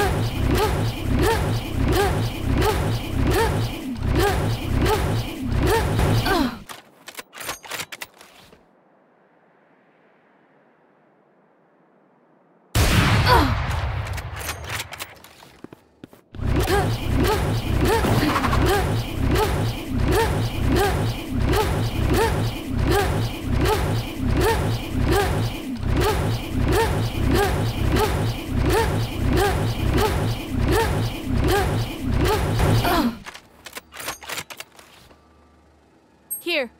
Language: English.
Oh! Here,